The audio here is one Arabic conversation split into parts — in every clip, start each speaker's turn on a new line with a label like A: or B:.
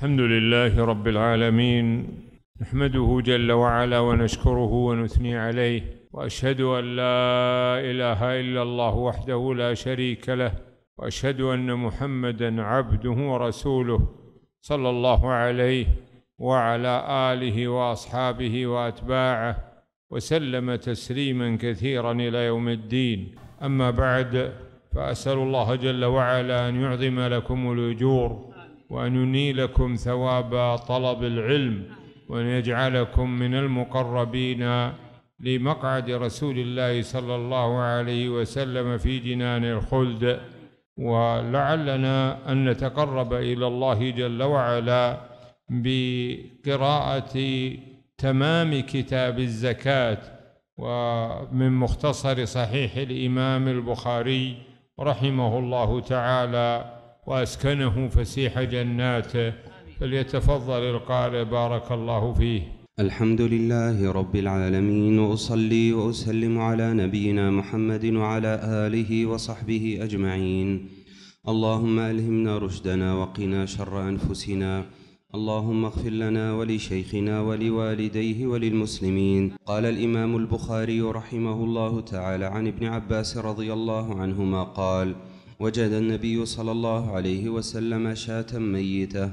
A: الحمد لله رب العالمين نحمده جل وعلا ونشكره ونثني عليه وأشهد أن لا إله إلا الله وحده لا شريك له وأشهد أن محمدا عبده ورسوله صلى الله عليه وعلى آله وأصحابه وأتباعه وسلم تسليما كثيرا إلى يوم الدين. أما بعد فأسأل الله جل وعلا أن يعظم لكم الأجور وأن ينيلكم ثواب طلب العلم وأن يجعلكم من المقربين لمقعد رسول الله صلى الله عليه وسلم في جنان الخلد. ولعلنا أن نتقرب إلى الله جل وعلا بقراءة تمام كتاب الزكاة. ومن مختصر صحيح الإمام البخاري رحمه الله تعالى وأسكنه فسيح جناته فليتفضل القارئ بارك الله فيه.
B: الحمد لله رب العالمين وأصلي وأسلم على نبينا محمد وعلى آله وصحبه أجمعين. اللهم ألهمنا رشدنا وقنا شر أنفسنا. اللهم اغفر لنا ولشيخنا ولوالديه وللمسلمين. قال الإمام البخاري رحمه الله تعالى عن ابن عباس رضي الله عنهما قال وجد النبي صلى الله عليه وسلم شاة ميتة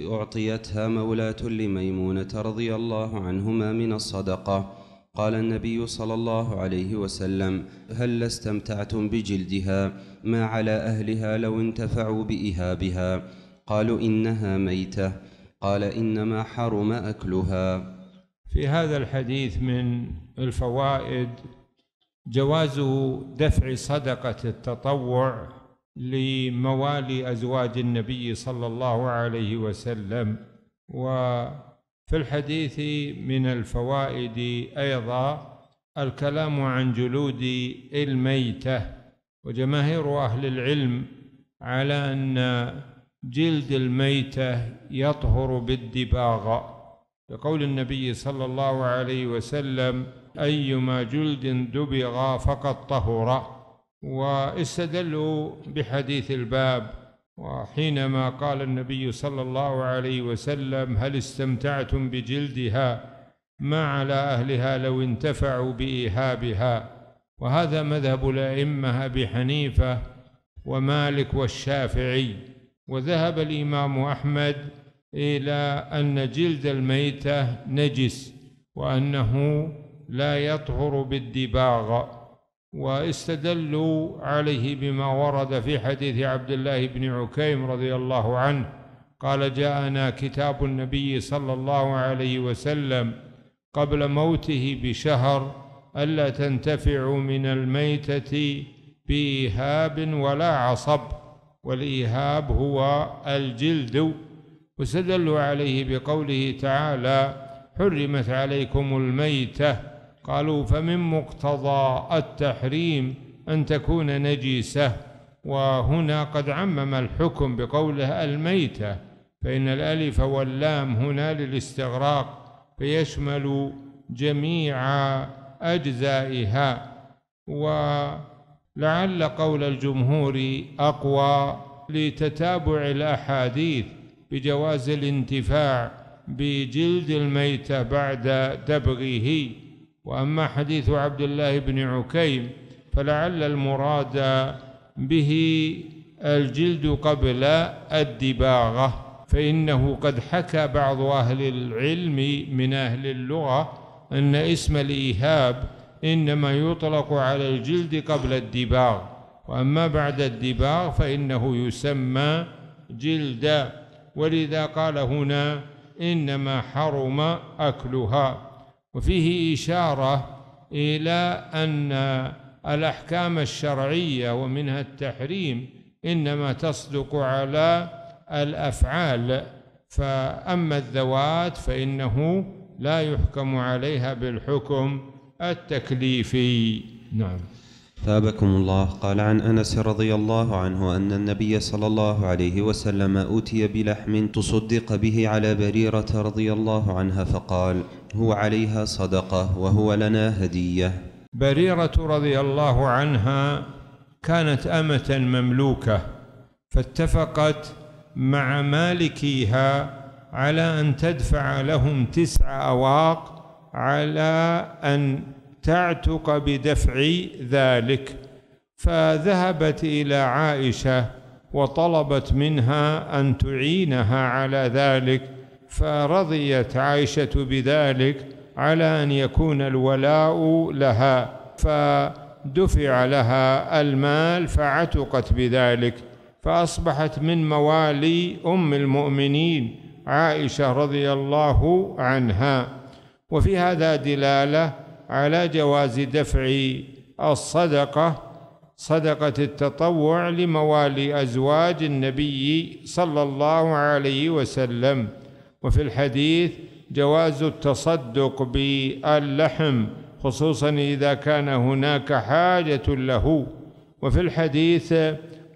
B: أعطيتها مولاة لميمونة رضي الله عنهما من الصدقة. قال النبي صلى الله عليه وسلم هل استمتعتم بجلدها؟ ما على أهلها لو انتفعوا بإهابها. قالوا إنها ميتة. قال إنما حرم أكلها.
A: في هذا الحديث من الفوائد جواز دفع صدقة التطوع لموالي أزواج النبي صلى الله عليه وسلم وفي الحديث من الفوائد أيضا الكلام عن جلود الميتة. وجماهير أهل العلم على أن جلد الميتة يطهر بالدباغ. لقول النبي صلى الله عليه وسلم أيما جلد دبغ فقد طهر. واستدلوا بحديث الباب وحينما قال النبي صلى الله عليه وسلم هل استمتعتم بجلدها؟ ما على أهلها لو انتفعوا بإيهابها. وهذا مذهب الأئمة أبي حنيفة ومالك والشافعي. وذهب الإمام أحمد إلى أن جلد الميتة نجس وأنه لا يطهر بالدباغ. واستدلوا عليه بما ورد في حديث عبد الله بن عكيم رضي الله عنه قال جاءنا كتاب النبي صلى الله عليه وسلم قبل موته بشهر ألا تنتفعوا من الميتة بإيهاب ولا عصب والإيهاب هو الجلد. واستدلوا عليه بقوله تعالى حرمت عليكم الميتة. قالوا فمن مقتضى التحريم أن تكون نجيسة وهنا قد عمم الحكم بقوله الميتة فإن الألف واللام هنا للاستغراق فيشمل جميع أجزائها. ولعل قول الجمهور أقوى لتتابع الأحاديث بجواز الانتفاع بجلد الميتة بعد دبغه. وأما حديث عبد الله بن عكيم فلعل المراد به الجلد قبل الدباغة فإنه قد حكى بعض أهل العلم من أهل اللغة أن اسم الإيهاب إنما يطلق على الجلد قبل الدباغ وأما بعد الدباغ فإنه يسمى جلدا ولذا قال هنا إنما حرم أكلها. وفيه إشارة إلى أن الأحكام الشرعية ومنها التحريم إنما تصدق على الأفعال فأما الذوات فإنه لا يحكم عليها بالحكم التكليفي. نعم.
B: ثابكم الله. قال عن أنس رضي الله عنه أن النبي صلى الله عليه وسلم أوتي بلحم تصدق به على بريرة رضي الله عنها فقال هو عليها صدقة وهو لنا هدية.
A: بريرة رضي الله عنها كانت أمة مملوكة فاتفقت مع مالكيها على أن تدفع لهم تسع أواق على أن تعتق بدفع ذلك. فذهبت إلى عائشة وطلبت منها أن تعينها على ذلك. فرضيت عائشة بذلك على أن يكون الولاء لها فدفع لها المال فعتقت بذلك فأصبحت من موالي أم المؤمنين عائشة رضي الله عنها. وفي هذا دلالة على جواز دفع الصدقة صدقة التطوع لموالي أزواج النبي صلى الله عليه وسلم. وفي الحديث جواز التصدق باللحم خصوصا إذا كان هناك حاجة له. وفي الحديث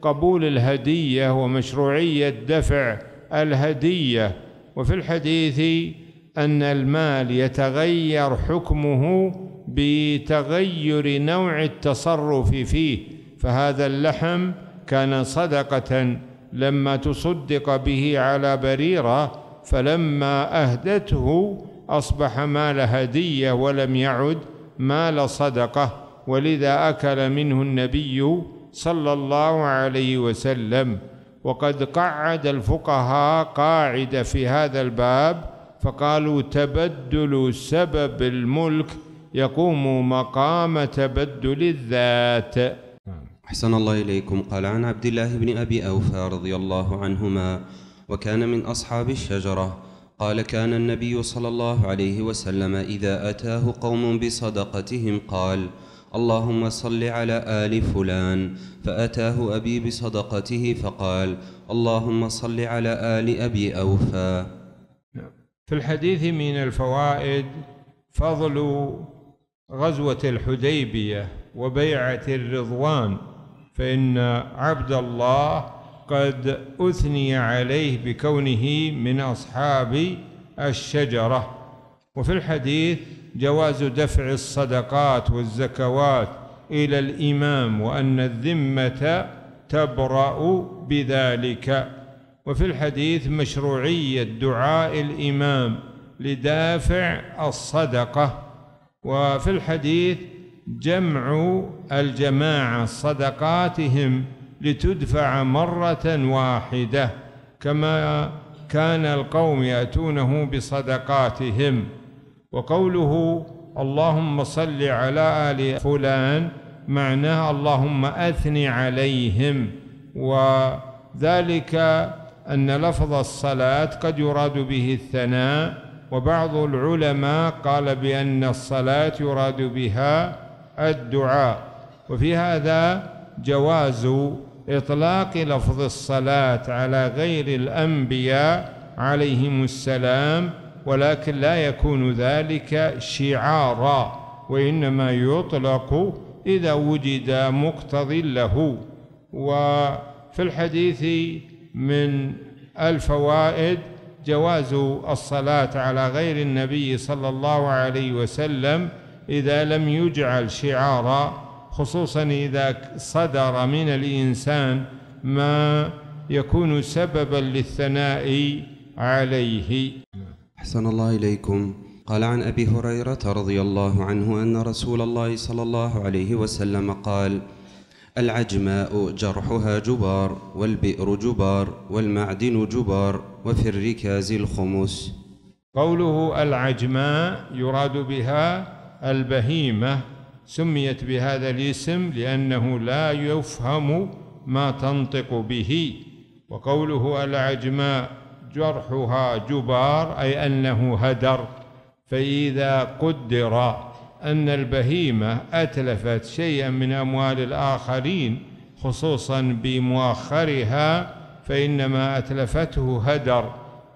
A: قبول الهدية ومشروعية دفع الهدية. وفي الحديث أن المال يتغير حكمه بتغير نوع التصرف فيه. فهذا اللحم كان صدقة لما تصدق به على بريرة فلما أهدته أصبح مال هدية ولم يعد مال صدقة ولذا أكل منه النبي صلى الله عليه وسلم. وقد قعد الفقهاء قاعدة في هذا الباب فقالوا تبدل سبب الملك يقوم مقام تبدل الذات.
B: أحسن الله إليكم. قال عن عبد الله بن أبي أوفى رضي الله عنهما وكان من أصحاب الشجرة. قال كان النبي صلى الله عليه وسلم إذا أتاه قوم بصدقتهم قال اللهم صل على آل فلان. فأتاه أبي بصدقته فقال اللهم صل على آل أبي أوفى.
A: في الحديث من الفوائد فضل غزوة الحديبية وبيعة الرضوان فإن عبد الله قد أثني عليه بكونه من أصحاب الشجرة. وفي الحديث جواز دفع الصدقات والزكوات إلى الإمام وأن الذمة تبرأ بذلك. وفي الحديث مشروعية دعاء الإمام لدافع الصدقة. وفي الحديث جمع الجماعة صدقاتهم لتدفع مرة واحدة كما كان القوم يأتونه بصدقاتهم. وقوله اللهم صل على آل فلان معناه اللهم أثني عليهم. وذلك أن لفظ الصلاة قد يراد به الثناء. وبعض العلماء قال بأن الصلاة يراد بها الدعاء. وفي هذا جواز إطلاق لفظ الصلاة على غير الأنبياء عليهم السلام ولكن لا يكون ذلك شعارا وإنما يطلق إذا وجد مقتضي له. وفي الحديث من الفوائد جواز الصلاة على غير النبي صلى الله عليه وسلم إذا لم يجعل شعارا. خصوصا إذا صدر من الإنسان ما يكون سببا للثناء عليه.
B: أحسن الله إليكم. قال عن أبي هريرة رضي الله عنه أن رسول الله صلى الله عليه وسلم قال العجماء جرحها جبار والبئر جبار والمعدن جبار وفي الركاز الخمس.
A: قوله العجماء يراد بها البهيمة. سميت بهذا الاسم لأنه لا يفهم ما تنطق به وقوله العجماء جرحها جبار أي أنه هدر فإذا قدر أن البهيمة أتلفت شيئا من أموال الآخرين خصوصا بمؤخرها فإنما أتلفته هدر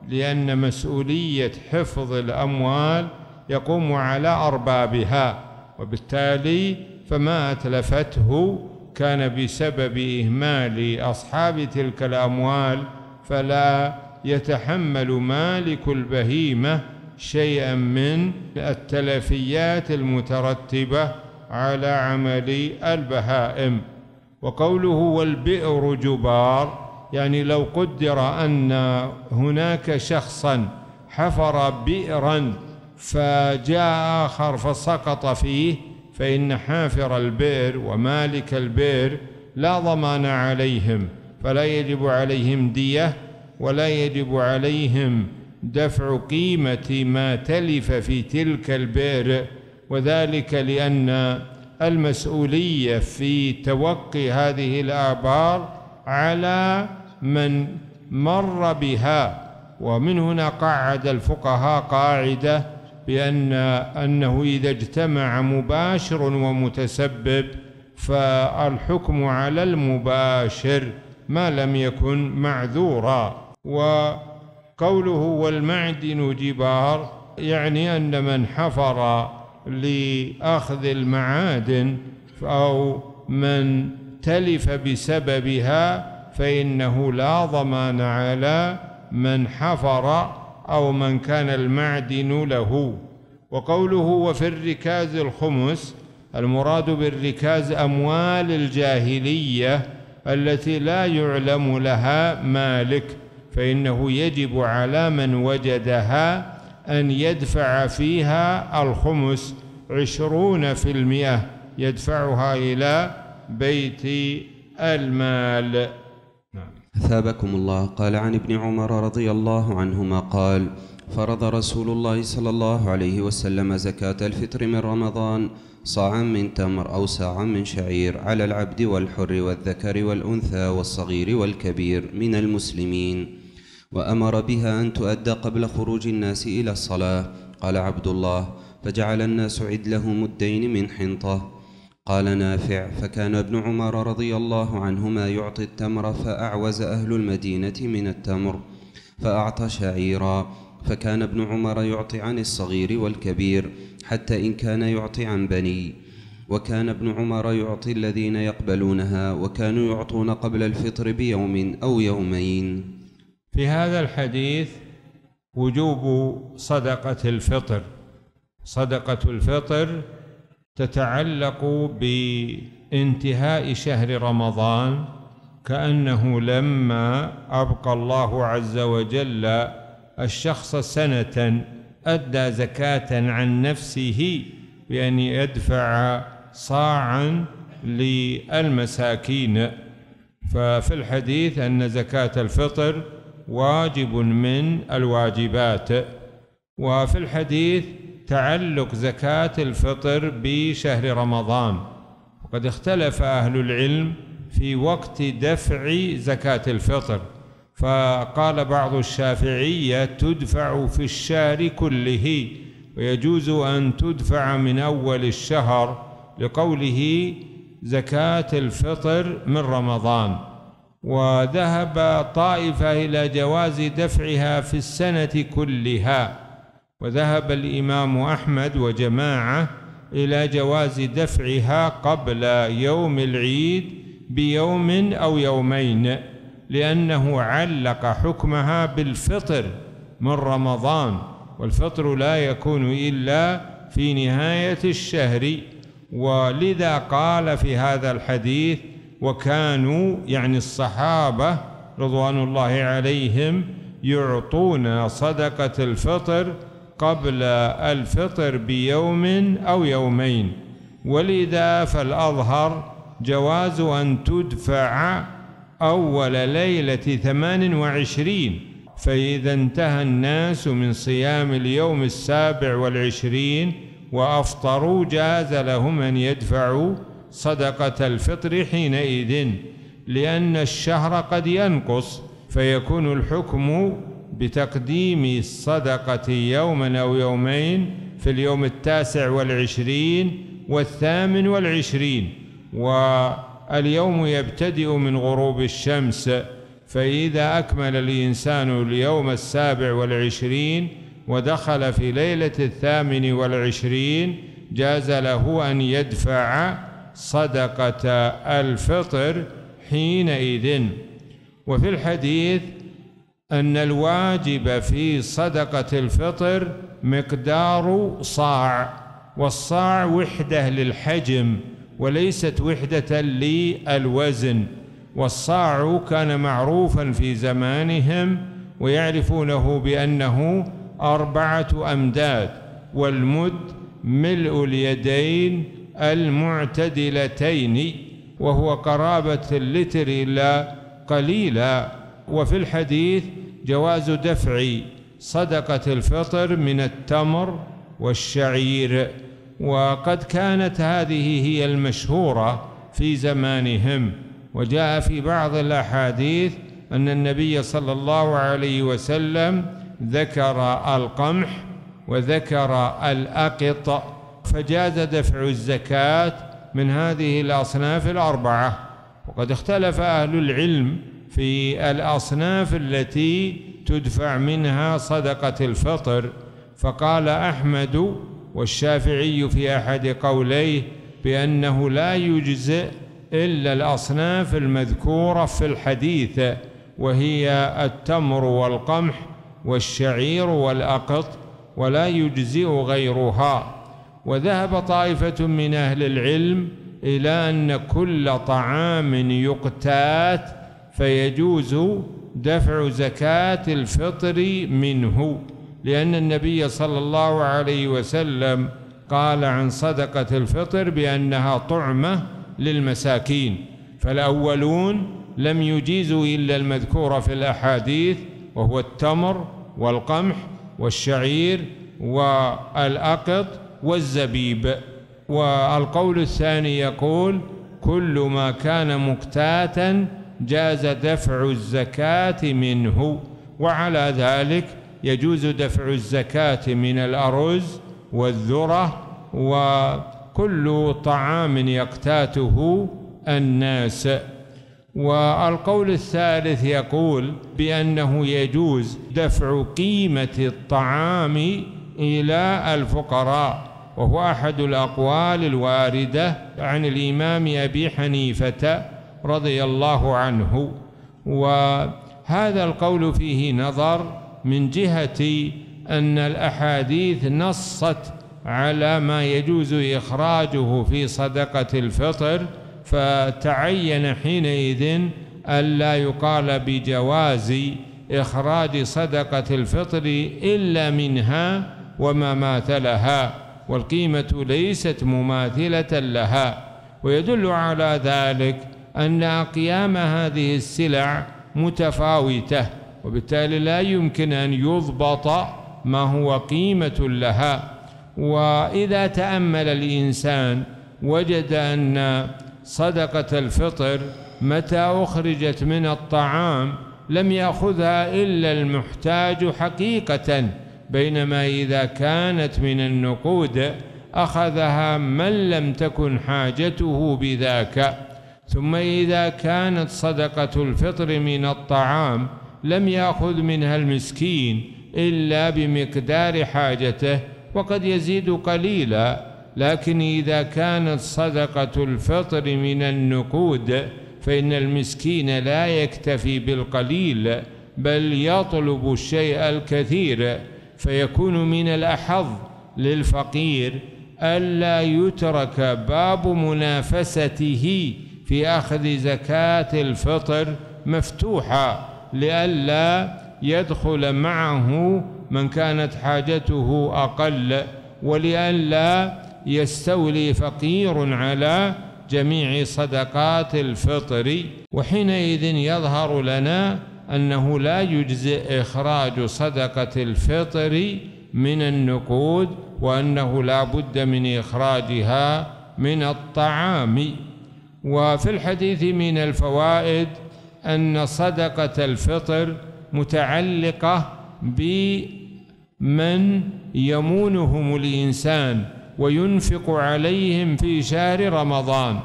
A: لأن مسؤولية حفظ الأموال يقوم على أربابها. وبالتالي فما أتلفته كان بسبب إهمال أصحاب تلك الأموال فلا يتحمل مالك البهيمة شيئا من التلفيات المترتبة على عمل البهائم. وقوله والبئر جبار يعني لو قدر أن هناك شخصا حفر بئرا فجاء آخر فسقط فيه فإن حافر البئر ومالك البئر لا ضمان عليهم فلا يجب عليهم دية ولا يجب عليهم دفع قيمة ما تلف في تلك البئر وذلك لأن المسؤولية في توقي هذه الآبار على من مر بها ومن هنا قعد الفقهاء قاعدة بأن أنه إذا اجتمع مباشر ومتسبب فالحكم على المباشر ما لم يكن معذورا. وقوله والمعدن جبار يعني أن من حفر لأخذ المعادن أو من تلف بسببها فإنه لا ضمان على من حفر أو من كان المعدن له. وقوله وفي الركاز الخمس المراد بالركاز أموال الجاهلية التي لا يعلم لها مالك فإنه يجب على من وجدها أن يدفع فيها الخمس عشرون في المئة يدفعها إلى بيت المال.
B: نعم. ثابكم الله قال عن ابن عمر رضي الله عنهما قال فرض رسول الله صلى الله عليه وسلم زكاة الفطر من رمضان صاعا من تمر أو ساعا من شعير على العبد والحر والذكر والأنثى والصغير والكبير من المسلمين. وأمر بها أن تؤدى قبل خروج الناس إلى الصلاة. قال عبد الله فجعل الناس عدله مدين من حنطة. قال نافع فكان ابن عمر رضي الله عنهما يعطي التمر فأعوز أهل المدينة من التمر فأعطى شعيرا فكان ابن عمر يعطي عن الصغير والكبير حتى إن كان يعطي عن بني وكان ابن عمر يعطي الذين يقبلونها وكانوا يعطون قبل الفطر بيوم أو يومين.
A: في هذا الحديث وجوب صدقة الفطر. صدقة الفطر تتعلق بانتهاء شهر رمضان كأنه لما أبقى الله عز وجل الشخص سنة أدى زكاة عن نفسه بأن يدفع صاعا للمساكين. ففي الحديث أن زكاة الفطر واجب من الواجبات. وفي الحديث تعلق زكاة الفطر بشهر رمضان. وقد اختلف أهل العلم في وقت دفع زكاة الفطر فقال بعض الشافعية تدفع في الشهر كله ويجوز أن تدفع من أول الشهر لقوله زكاة الفطر من رمضان. وذهب طائفة إلى جواز دفعها في السنة كلها. وذهب الإمام أحمد وجماعة إلى جواز دفعها قبل يوم العيد بيوم أو يومين لأنه علق حكمها بالفطر من رمضان والفطر لا يكون إلا في نهاية الشهر. ولذا قال في هذا الحديث وكانوا يعني الصحابة رضوان الله عليهم يعطون صدقة الفطر قبل الفطر بيوم أو يومين ولذا فالأظهر جواز أن تدفع أول ليلة ثمان وعشرين فإذا انتهى الناس من صيام اليوم السابع والعشرين وأفطروا جاز لهم أن يدفعوا صدقة الفطر حينئذ لأن الشهر قد ينقص فيكون الحكم بتقديم الصدقة يوما أو يومين في اليوم التاسع والعشرين والثامن والعشرين. واليوم يبتدئ من غروب الشمس. فإذا أكمل الإنسان اليوم السابع والعشرين ودخل في ليلة الثامن والعشرين جاز له أن يدفع صدقة الفطر حينئذ. وفي الحديث أن الواجب في صدقة الفطر مقدار صاع والصاع وحدة للحجم وليست وحدة للوزن. والصاع كان معروفا في زمانهم ويعرفونه بأنه أربعة أمداد والمد ملء اليدين المعتدلتين وهو قرابة اللتر إلا قليلا. وفي الحديث جواز دفع صدقة الفطر من التمر والشعير. وقد كانت هذه هي المشهورة في زمانهم. وجاء في بعض الأحاديث أن النبي صلى الله عليه وسلم ذكر القمح وذكر الأقط فجاز دفع الزكاة من هذه الأصناف الأربعة. وقد اختلف أهل العلم في الأصناف التي تدفع منها صدقة الفطر. فقال أحمد والشافعي في أحد قوليه بأنه لا يجزئ إلا الأصناف المذكورة في الحديث وهي التمر والقمح والشعير والأقط ولا يجزئ غيرها. وذهب طائفة من أهل العلم إلى أن كل طعام يقتات فيجوز دفع زكاة الفطر منه لأن النبي صلى الله عليه وسلم قال عن صدقة الفطر بأنها طعمة للمساكين. فالأولون لم يجيزوا إلا المذكور في الأحاديث وهو التمر والقمح والشعير والأقط والزبيب. والقول الثاني يقول كل ما كان مكتاتا جاز دفع الزكاة منه وعلى ذلك يجوز دفع الزكاة من الأرز والذرة وكل طعام يقتاته الناس. والقول الثالث يقول بأنه يجوز دفع قيمة الطعام إلى الفقراء وهو أحد الأقوال الواردة عن الإمام أبي حنيفة. رضي الله عنه. وهذا القول فيه نظر من جهة أن الأحاديث نصت على ما يجوز إخراجه في صدقة الفطر فتعين حينئذ ألا يقال بجواز إخراج صدقة الفطر إلا منها وما ماثلها والقيمة ليست مماثلة لها. ويدل على ذلك أن أقيام هذه السلع متفاوتة وبالتالي لا يمكن أن يضبط ما هو قيمة لها. وإذا تأمل الإنسان وجد أن صدقة الفطر متى أخرجت من الطعام لم يأخذها إلا المحتاج حقيقة بينما إذا كانت من النقود أخذها من لم تكن حاجته بذاك. ثم إذا كانت صدقة الفطر من الطعام لم يأخذ منها المسكين إلا بمقدار حاجته وقد يزيد قليلا. لكن إذا كانت صدقة الفطر من النقود فإن المسكين لا يكتفي بالقليل بل يطلب الشيء الكثير فيكون من الأحظ للفقير ألا يترك باب منافسته في أخذ زكاة الفطر مفتوحا لئلا يدخل معه من كانت حاجته أقل ولئلا يستولي فقير على جميع صدقات الفطر. وحينئذ يظهر لنا أنه لا يجزئ إخراج صدقة الفطر من النقود وأنه لا بد من إخراجها من الطعام. وفي الحديث من الفوائد أن صدقة الفطر متعلقة بمن يمونهم الإنسان وينفق عليهم في شهر رمضان.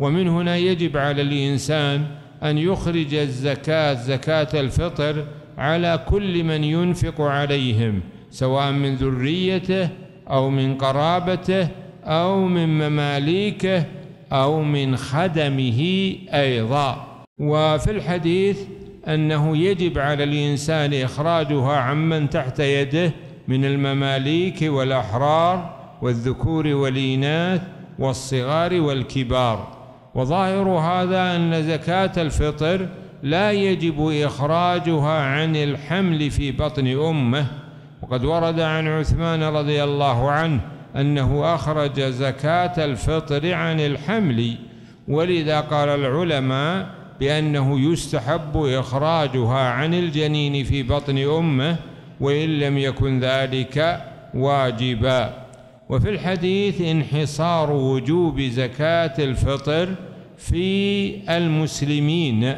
A: ومن هنا يجب على الإنسان أن يخرج الزكاة زكاة الفطر على كل من ينفق عليهم سواء من ذريته أو من قرابته أو من مماليكه أو من خدمه أيضا. وفي الحديث أنه يجب على الإنسان إخراجها عمن تحت يده من المماليك والأحرار والذكور والإناث والصغار والكبار. وظاهر هذا أن زكاة الفطر لا يجب إخراجها عن الحمل في بطن أمه. وقد ورد عن عثمان رضي الله عنه أنه أخرج زكاة الفطر عن الحمل. ولذا قال العلماء بأنه يستحب إخراجها عن الجنين في بطن أمه وإن لم يكن ذلك واجبا. وفي الحديث انحصار وجوب زكاة الفطر في المسلمين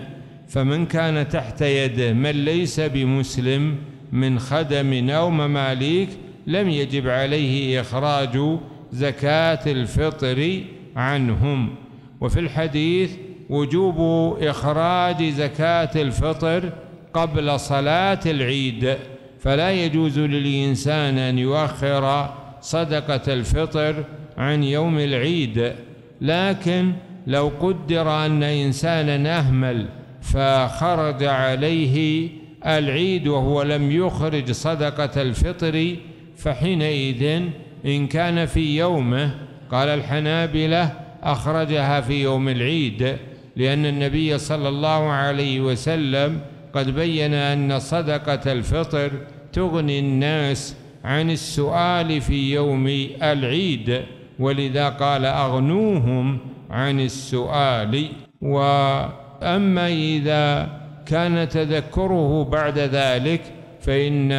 A: فمن كان تحت يده من ليس بمسلم من خدم أو مماليك لم يجب عليه إخراج زكاة الفطر عنهم. وفي الحديث وجوب إخراج زكاة الفطر قبل صلاة العيد فلا يجوز للإنسان أن يؤخر صدقة الفطر عن يوم العيد. لكن لو قدر أن إنسانا أهمل فخرج عليه العيد وهو لم يخرج صدقة الفطر فحينئذ إن كان في يومه قال الحنابلة أخرجها في يوم العيد لأن النبي صلى الله عليه وسلم قد بين أن صدقة الفطر تغني الناس عن السؤال في يوم العيد ولذا قال أغنوهم عن السؤال. وأما إذا كان تذكره بعد ذلك فإن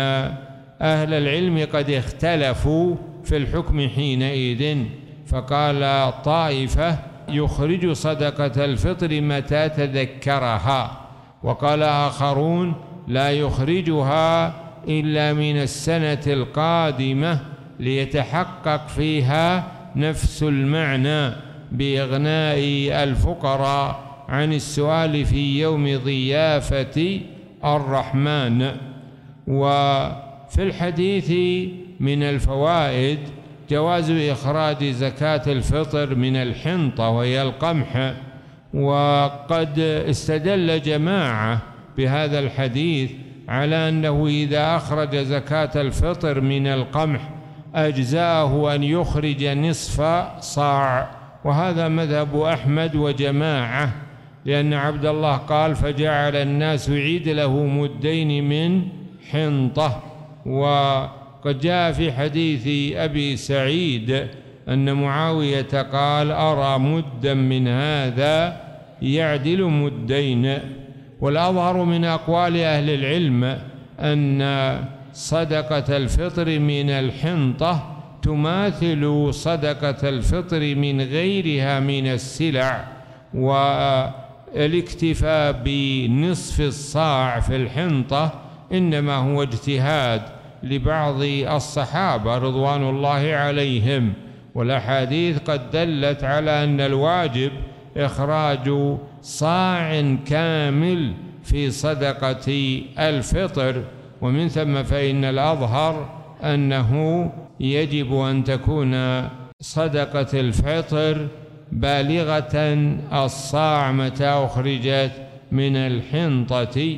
A: أهل العلم قد اختلفوا في الحكم حينئذ. فقال طائفة يخرج صدقة الفطر متى تذكرها. وقال آخرون لا يخرجها إلا من السنة القادمة ليتحقق فيها نفس المعنى بإغناء الفقراء عن السؤال في يوم ضيافة الرحمن. وفي الحديث من الفوائد جواز إخراج زكاة الفطر من الحنطة وهي القمح وقد استدل جماعة بهذا الحديث على أنه إذا أخرج زكاة الفطر من القمح أجزاه أن يخرج نصف صاع. وهذا مذهب أحمد وجماعة لأن عبد الله قال فجعل الناس يعيد له مدين من حنطة. وقد جاء في حديث أبي سعيد أن معاوية قال أرى مدا من هذا يعدل مدين والأظهر من أقوال أهل العلم أن صدقة الفطر من الحنطة تماثل صدقة الفطر من غيرها من السلع والإكتفاء بنصف الصاع في الحنطة إنما هو اجتهاد لبعض الصحابة رضوان الله عليهم. والأحاديث قد دلت على أن الواجب إخراج صاع كامل في صدقة الفطر. ومن ثم فإن الأظهر أنه يجب أن تكون صدقة الفطر بالغة الصاع متى أخرجت من الحنطة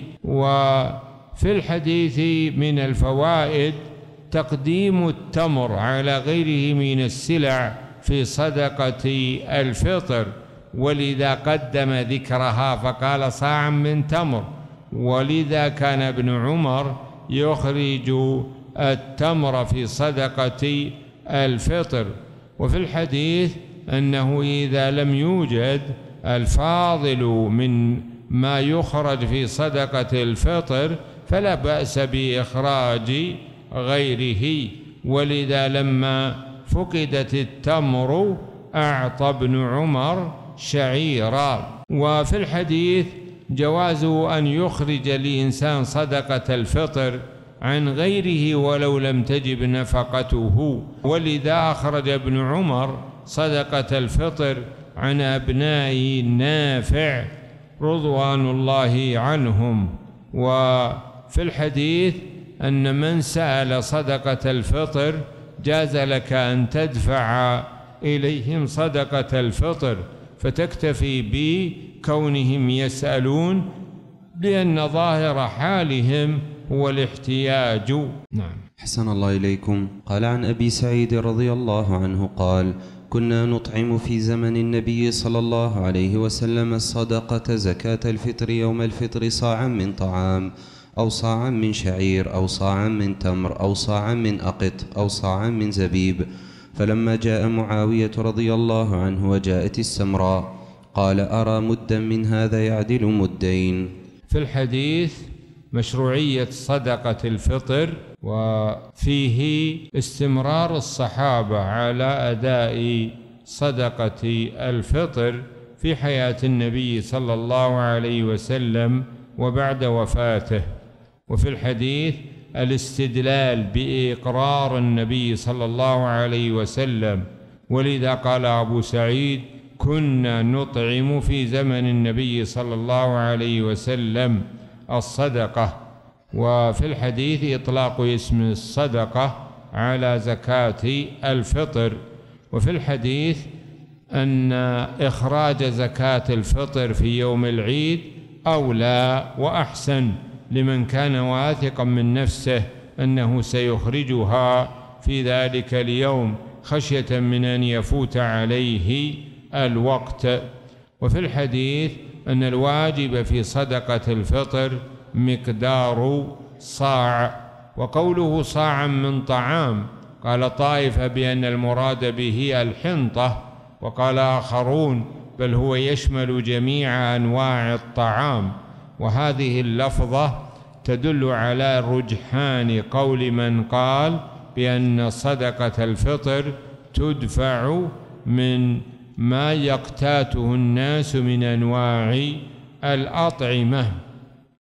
A: وفي الحديث من الفوائد تقديم التمر على غيره من السلع في صدقة الفطر ولذا قدم ذكرها فقال صاعا من تمر. ولذا كان ابن عمر يخرج التمر في صدقة الفطر. وفي الحديث أنه إذا لم يوجد الفاضل من ما يخرج في صدقة الفطر فلا بأس بإخراج غيره ولذا لما فقدت التمر أعطى ابن عمر شعيرا. وفي الحديث جواز أن يخرج الإنسان صدقة الفطر عن غيره ولو لم تجب نفقته. ولذا أخرج ابن عمر صدقة الفطر عن أبناء نافع رضوان الله عنهم. وفي الحديث أن من سأل صدقة الفطر جاز لك أن تدفع إليهم صدقة الفطر فتكتفي بكونهم يسألون لأن ظاهر حالهم هو الاحتياج. نعم.
B: حسن الله إليكم. قال عن أبي سعيد رضي الله عنه قال كنا نطعم في زمن النبي صلى الله عليه وسلم الصدقة زكاة الفطر يوم الفطر صاعا من طعام أو صاعا من شعير أو صاعا من تمر أو صاعا من أقط أو صاعا من زبيب. فلما جاء معاوية رضي الله عنه وجاءت السمراء قال أرى مدا من هذا يعدل مدين؟
A: في الحديث مشروعية صدقة الفطر وفيه استمرار الصحابة على أداء صدقة الفطر في حياة النبي صلى الله عليه وسلم وبعد وفاته. وفي الحديث الاستدلال بإقرار النبي صلى الله عليه وسلم. ولذا قال أبو سعيد كنا نطعم في زمن النبي صلى الله عليه وسلم الصدقة. وفي الحديث إطلاق اسم الصدقة على زكاة الفطر. وفي الحديث أن إخراج زكاة الفطر في يوم العيد أولى وأحسن. لمن كان واثقا من نفسه أنه سيخرجها في ذلك اليوم خشية من أن يفوت عليه الوقت. وفي الحديث أن الواجب في صدقة الفطر مقدار صاع وقوله صاعا من طعام قال طائفة بأن المراد به الحنطة وقال آخرون بل هو يشمل جميع أنواع الطعام. وهذه اللفظة تدل على رجحان قول من قال بأن صدقة الفطر تدفع من ما يقتاته الناس من أنواع الأطعمة.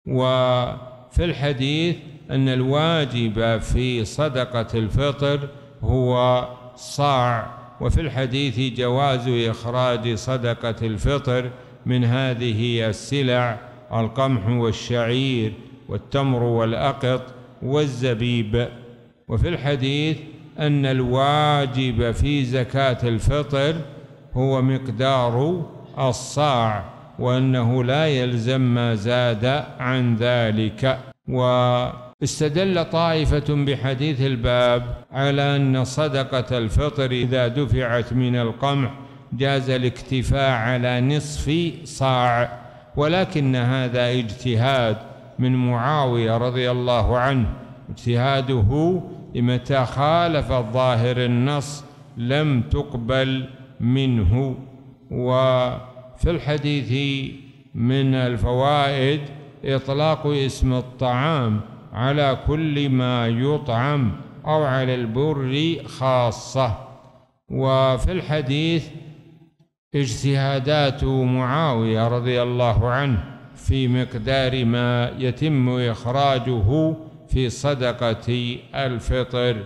A: وفي الحديث أن الواجب في صدقة الفطر هو صاع وفي الحديث جواز إخراج صدقة الفطر من هذه السلع القمح والشعير والتمر والأقط والزبيب. وفي الحديث أن الواجب في زكاة الفطر هو مقدار الصاع وأنه لا يلزم ما زاد عن ذلك. واستدل طائفة بحديث الباب على أن صدقة الفطر إذا دفعت من القمح جاز الاكتفاء على نصف صاع. ولكن هذا اجتهاد من معاوية رضي الله عنه. اجتهاده متى خالف الظاهر النص لم تقبل منه. وفي الحديث من الفوائد إطلاق اسم الطعام على كل ما يطعم أو على البر خاصة. وفي الحديث اجتهادات معاوية رضي الله عنه في مقدار ما يتم إخراجه في صدقة الفطر.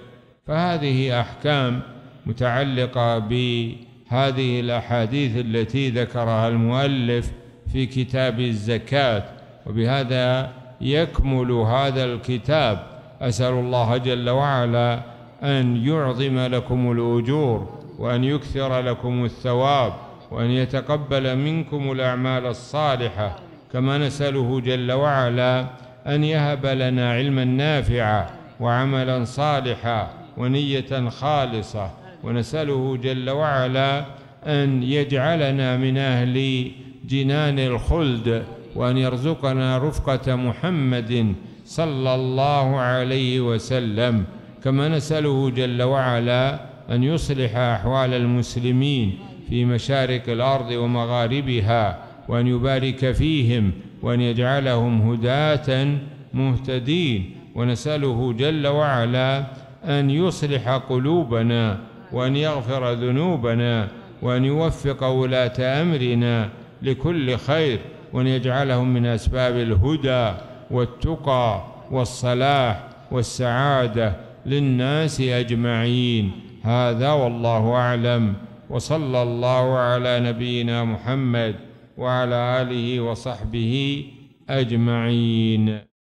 A: فهذه أحكام متعلقة بهذه الأحاديث التي ذكرها المؤلف في كتاب الزكاة وبهذا يكمل هذا الكتاب. أسأل الله جل وعلا أن يعظم لكم الأجور وأن يكثر لكم الثواب. وأن يتقبل منكم الأعمال الصالحة كما نسأله جل وعلا أن يهب لنا علما نافعا وعملا صالحا ونية خالصة. ونسأله جل وعلا أن يجعلنا من أهل جنان الخلد وأن يرزقنا رفقة محمد صلى الله عليه وسلم. كما نسأله جل وعلا أن يصلح أحوال المسلمين في مشارق الأرض ومغاربها وأن يبارك فيهم وأن يجعلهم هداة مهتدين. ونسأله جل وعلا أن يصلح قلوبنا وأن يغفر ذنوبنا وأن يوفق ولاة أمرنا لكل خير وأن يجعلهم من أسباب الهدى والتقى والصلاح والسعادة للناس أجمعين. هذا والله أعلم. وصلى الله على نبينا محمد وعلى آله وصحبه أجمعين.